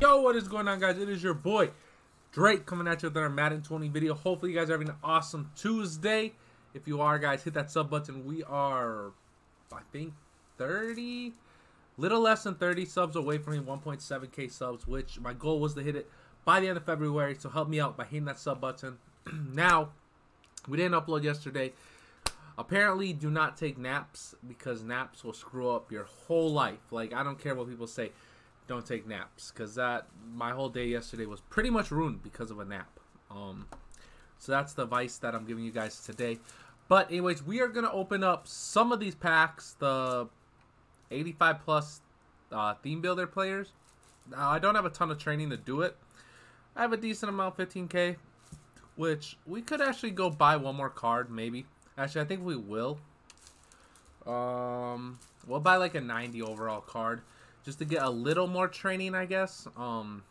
Yo, what is going on, guys? It is your boy, Drake, coming at you with another Madden 20 video. Hopefully, you guys are having an awesome Tuesday. If you are, guys, hit that sub button. We are, I think, 30, little less than 30 subs away from 1.7k subs, which my goal was to hit it by the end of February. So help me out by hitting that sub button. now, we didn't upload yesterday. Apparently, do not take naps because naps will screw up your whole life. Like, I don't care what people say don't take naps because that my whole day yesterday was pretty much ruined because of a nap. Um, so that's the advice that I'm giving you guys today. But anyways, we are gonna open up some of these packs, the 85 plus uh, theme builder players. Now I don't have a ton of training to do it. I have a decent amount, 15k, which we could actually go buy one more card, maybe. Actually, I think we will. Um, we'll buy like a 90 overall card just to get a little more training, I guess. Um,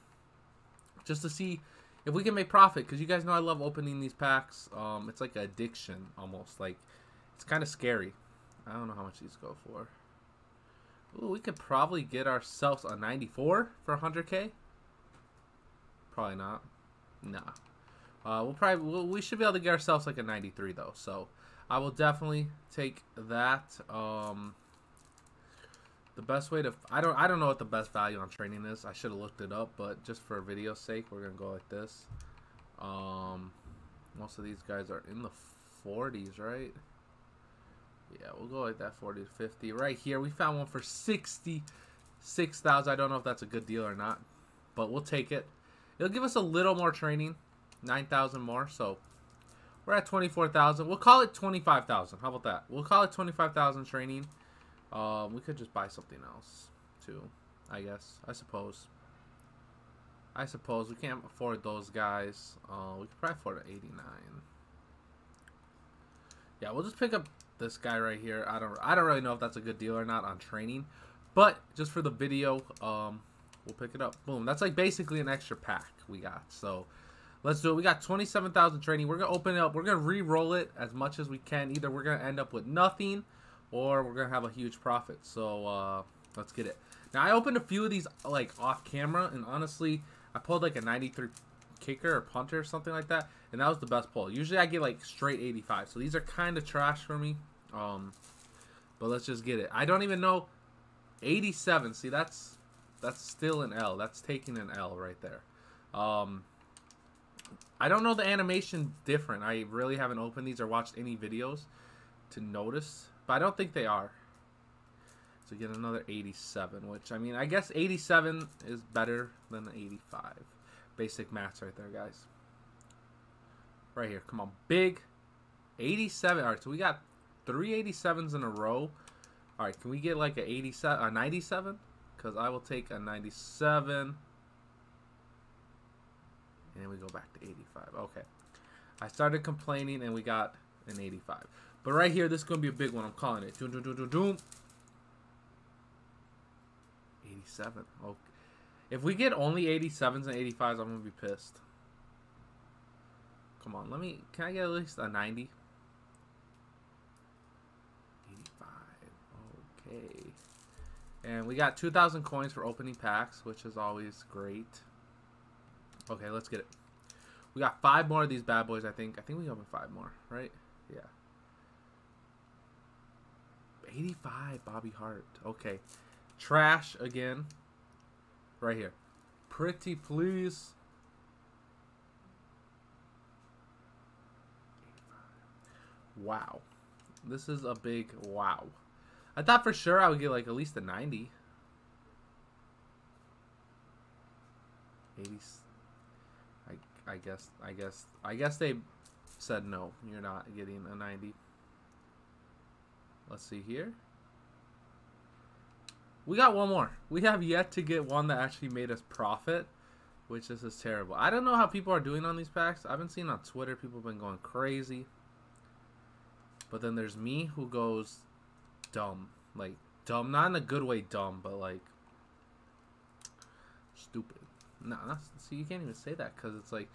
just to see if we can make profit, because you guys know I love opening these packs. Um, it's like addiction almost. Like it's kind of scary. I don't know how much these go for. Ooh, we could probably get ourselves a 94 for 100k. Probably not. Nah. Uh, we'll probably we'll, we should be able to get ourselves like a 93 though. So I will definitely take that. Um, the best way to I don't I don't know what the best value on training is. I should have looked it up, but just for video's sake, we're gonna go like this. Um, most of these guys are in the 40s, right? Yeah, we'll go like that 40 to 50. Right here, we found one for 66,000. I don't know if that's a good deal or not, but we'll take it. It'll give us a little more training, 9,000 more. So we're at 24,000. We'll call it 25,000. How about that? We'll call it 25,000 training. Um, we could just buy something else, too. I guess. I suppose. I suppose we can't afford those guys. Uh, we could probably afford an 89. Yeah, we'll just pick up this guy right here. I don't. I don't really know if that's a good deal or not on training, but just for the video, um, we'll pick it up. Boom. That's like basically an extra pack we got. So let's do it. We got 27,000 training. We're gonna open it up. We're gonna re-roll it as much as we can. Either we're gonna end up with nothing or we're gonna have a huge profit. So uh, let's get it. Now I opened a few of these like off camera, and honestly, I pulled like a 93 kicker or punter or something like that, and that was the best pull. Usually I get like straight 85, so these are kind of trash for me. Um, but let's just get it. I don't even know 87. See, that's that's still an L. That's taking an L right there. Um, I don't know the animation different. I really haven't opened these or watched any videos to notice but I don't think they are. So get another 87, which, I mean, I guess 87 is better than the 85. Basic maths right there, guys. Right here. Come on. Big 87. All right, so we got three 87s in a row. All right, can we get like a 87, a 97? Because I will take a 97. And we go back to 85. Okay. I started complaining and we got an 85. But right here, this is going to be a big one. I'm calling it. Doom, doom, doom, doom, doom. 87. Okay. If we get only 87s and 85s, I'm going to be pissed. Come on, let me... Can I get at least a 90? 85. Okay. And we got 2,000 coins for opening packs, which is always great. Okay, let's get it. We got five more of these bad boys, I think. I think we open five more, right? Yeah. 85, Bobby Hart. Okay. Trash again. Right here. Pretty please. Wow. This is a big wow. I thought for sure I would get like at least a 90. 80 I I guess I guess I guess they said no. You're not getting a 90. Let's see here. We got one more. We have yet to get one that actually made us profit, which this is terrible. I don't know how people are doing on these packs. I've been seeing on Twitter people have been going crazy. But then there's me who goes dumb. Like, dumb. Not in a good way dumb, but like stupid. Nah, that's, see, you can't even say that because it's like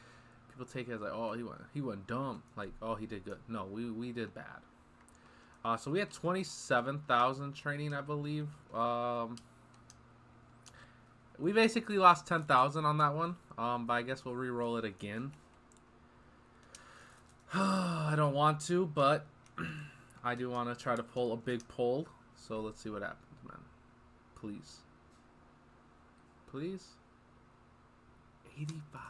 people take it as like, oh, he went, he went dumb. Like, oh, he did good. No, we we did bad. Uh, so we had 27,000 training, I believe. Um, we basically lost 10,000 on that one. Um, but I guess we'll re-roll it again. I don't want to, but I do want to try to pull a big pull. So let's see what happens, man. Please. Please. 85.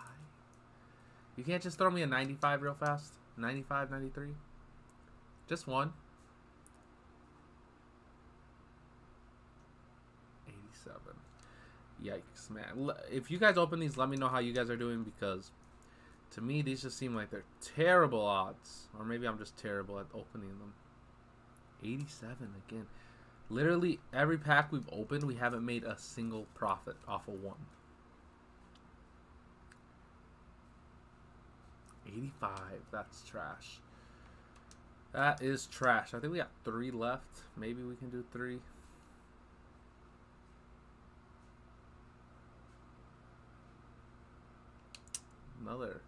You can't just throw me a 95 real fast? 95, 93? Just one. 87. Yikes, man. If you guys open these, let me know how you guys are doing because to me, these just seem like they're terrible odds. Or maybe I'm just terrible at opening them. 87 again. Literally, every pack we've opened, we haven't made a single profit off of one. 85. That's trash. That is trash. I think we got three left. Maybe we can do three. Another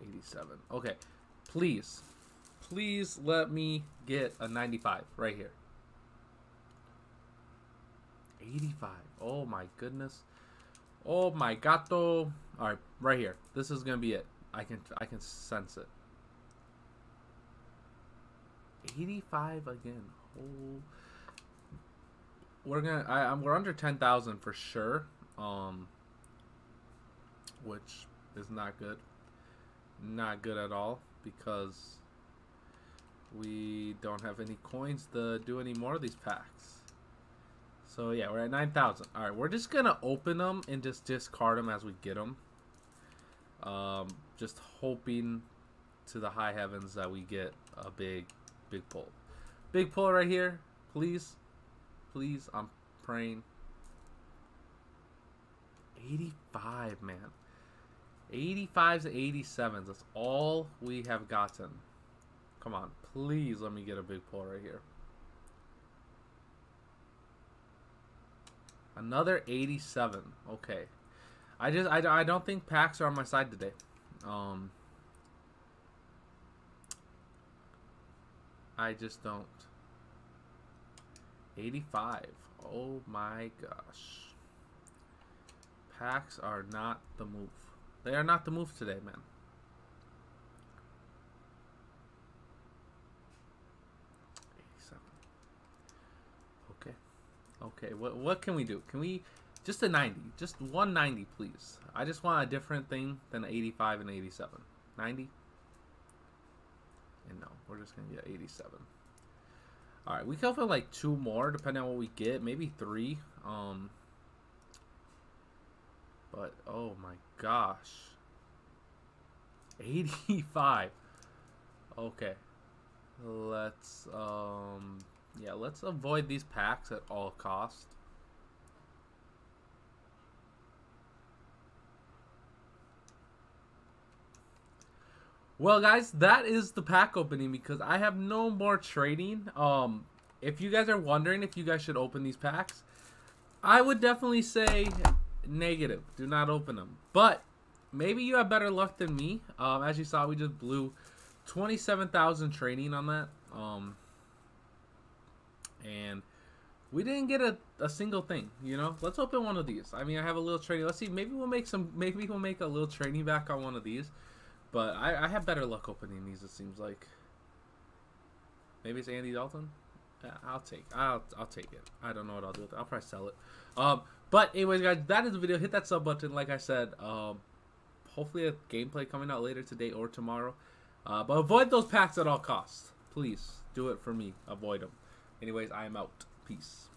87. Okay. Please. Please let me get a 95 right here. 85. Oh my goodness. Oh my gato. Alright, right here. This is gonna be it. I can I can sense it. 85 again. Oh. We're gonna I, I'm we're under 10,000 for sure. Um which is not good. Not good at all because we don't have any coins to do any more of these packs. So yeah, we're at 9,000. All right, we're just going to open them and just discard them as we get them. Um, just hoping to the high heavens that we get a big, big pull. Big pull right here, please. Please, I'm praying. 85, man. 85s and 87s. That's all we have gotten. Come on, please let me get a big pull right here. Another 87. Okay. I just I, I don't think packs are on my side today. Um I just don't. 85. Oh my gosh. Packs are not the move. They are not the move today, man. Okay. Okay, what what can we do? Can we just a 90? Just 190, please. I just want a different thing than 85 and 87. 90? And no, we're just going to get 87. Alright, we can open like two more depending on what we get. Maybe three. Um, but, oh my gosh. 85. Okay. Let's, um, yeah, let's avoid these packs at all cost. Well, guys, that is the pack opening because I have no more training. Um, if you guys are wondering if you guys should open these packs, I would definitely say negative. Do not open them. But maybe you have better luck than me. Um, as you saw, we just blew 27,000 training on that. Um, and we didn't get a, a single thing, you know? Let's open one of these. I mean, I have a little training. Let's see. Maybe we'll make some, maybe we'll make a little training back on one of these. But I, I have better luck opening these, it seems like. Maybe it's Andy Dalton? I'll take I'll I'll take it. I don't know what I'll do with it. I'll probably sell it. Um, but anyways, guys, that is the video. Hit that sub button, like I said. Um, hopefully a gameplay coming out later today or tomorrow. Uh, but avoid those packs at all costs. Please do it for me. Avoid them. Anyways, I am out. Peace.